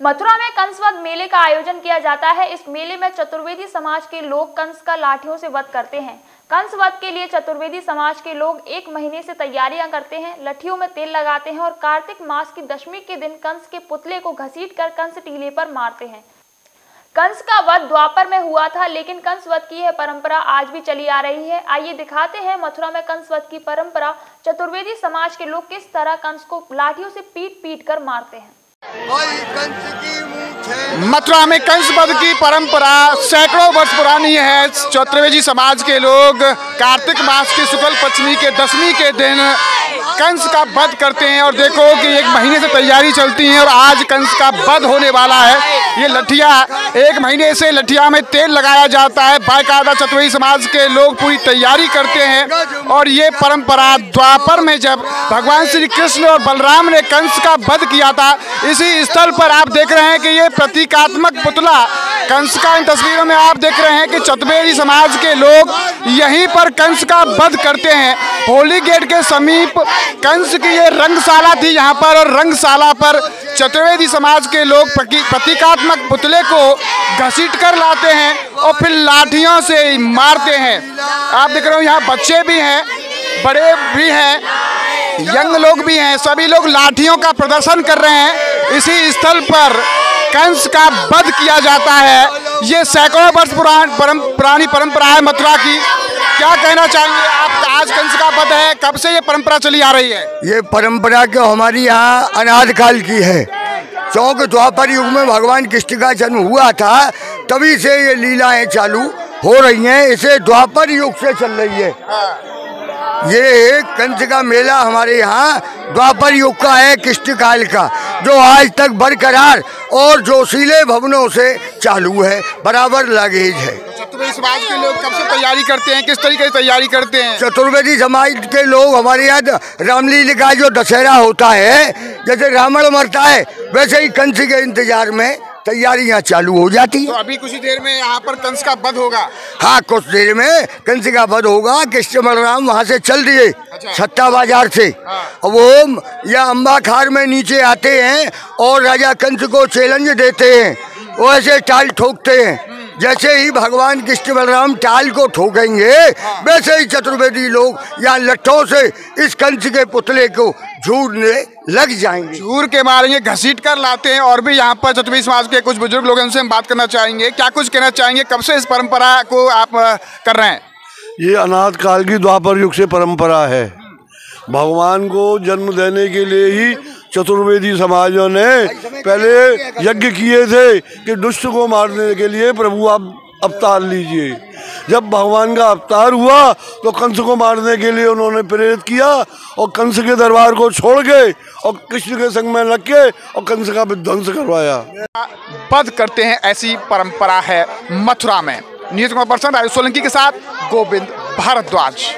मथुरा में कंसवध मेले का आयोजन किया जाता है। इस मेले में चतुर्वेदी समाज के लोग कंस का लाठियों से वध करते हैं। कंस वध के लिए चतुर्वेदी समाज के लोग एक महीने से तैयारियाँ करते हैं, लठियों में तेल लगाते हैं और कार्तिक मास की दशमी के दिन कंस के पुतले को घसीट कर कंस टीले पर मारते हैं। कंस का वध द्वापर में हुआ था, लेकिन कंस वध की यह परंपरा आज भी चली आ रही है। आइए दिखाते हैं मथुरा में कंस वध की परंपरा। चतुर्वेदी समाज के लोग किस तरह कंस को लाठियों से पीट पीट कर मारते हैं। मथुरा में कंस वध की परंपरा सैकड़ों वर्ष पुरानी है। चौत्रवेजी समाज के लोग कार्तिक मास के शुक्ल पंचमी के दसवीं के दिन कंस का वध करते हैं और देखो कि एक महीने से तैयारी चलती है और आज कंस का वध होने वाला है। ये लठिया, एक महीने से लठिया में तेल लगाया जाता है। बाकायदा चतुरी समाज के लोग पूरी तैयारी करते हैं और ये परंपरा द्वापर में जब भगवान श्री कृष्ण और बलराम ने कंस का वध किया था, इसी स्थल पर आप देख रहे हैं कि ये प्रतीकात्मक पुतला कंस का इन तस्वीरों में आप देख रहे हैं कि चतुर्वेदी समाज के लोग यहीं पर कंस का वध करते हैं। होली गेट के समीप कंस की ये रंगशाला थी यहाँ पर और रंगशाला पर चतुर्वेदी समाज के लोग प्रतीकात्मक पुतले को घसीट कर लाते हैं और फिर लाठियों से मारते हैं। आप देख रहे हो यहाँ बच्चे भी हैं, बड़े भी हैं, यंग लोग भी हैं, सभी लोग लाठियों का प्रदर्शन कर रहे हैं। इसी स्थल पर कंस का वध किया जाता है। ये सैकड़ों वर्ष पुरान परम पुरानी परंपरा है मथुरा की। क्या कहना चाहेंगे आप? आज कंस का पद है, कब से ये परंपरा चली आ रही है? ये परंपरा जो हमारी यहाँ अनाद काल की है। चौक द्वापर युग में भगवान कृष्ण का जन्म हुआ था, तभी से ये लीलाएँ चालू हो रही हैं, इसे द्वापर युग से चल रही है। ये कंस का मेला हमारे यहाँ द्वापर युग का है, कृष्ण काल का, जो आज तक बरकरार और जोशीले भवनों से चालू है बराबर लगेज है। चतुर्वेदी समाज के लोग कब से तैयारी करते हैं? किस तरीके की तैयारी करते हैं? चतुर्वेदी समाज के लोग हमारे यहाँ रामलीला का जो दशहरा होता है जैसे रावण मरता है वैसे ही कंस के इंतज़ार में तैयारियाँ चालू हो जाती है तो अभी कुछ देर में यहाँ पर कंस का वध होगा हाँ कुछ देर में कंस का वध होगा कृष्ण बलराम वहाँ से चल दिए अच्छा। छत्ता बाज़ार से हाँ। वो या अम्बा खार में नीचे आते हैं और राजा कंस को चैलेंज देते हैं वो ऐसे टाल ठोकते हैं जैसे ही भगवान कृष्ण बलराम टाल को ठोकेंगे। वैसे ही चतुर्वेदी लोग या लट्ठों से इस कंस के पुतले को झूरने लग जाएँगे। झूर के मारेंगे घसीट कर लाते हैं और भी यहाँ पर चतुर्वेदी समाज के कुछ बुज़ुर्ग लोग उनसे हम बात करना चाहेंगे। क्या कुछ कहना चाहेंगे? कब से इस परंपरा को आप कर रहे हैं? ये अनाथ काल की द्वापर युग से परंपरा है। भगवान को जन्म देने के लिए ही चतुर्वेदी समाजों ने पहले यज्ञ किए थे कि दुष्ट को मारने के लिए प्रभु आप अवतार लीजिए। जब भगवान का अवतार हुआ तो कंस को मारने के लिए उन्होंने प्रेरित किया और कंस के दरबार को छोड़ गए और कृष्ण के संग में लग के और कंस का विध्वंस करवाया। बध करते हैं ऐसी परंपरा है मथुरा में। न्यूज़ पर्सन राजू सोलंकी के साथ, गोविंद भारद्वाज।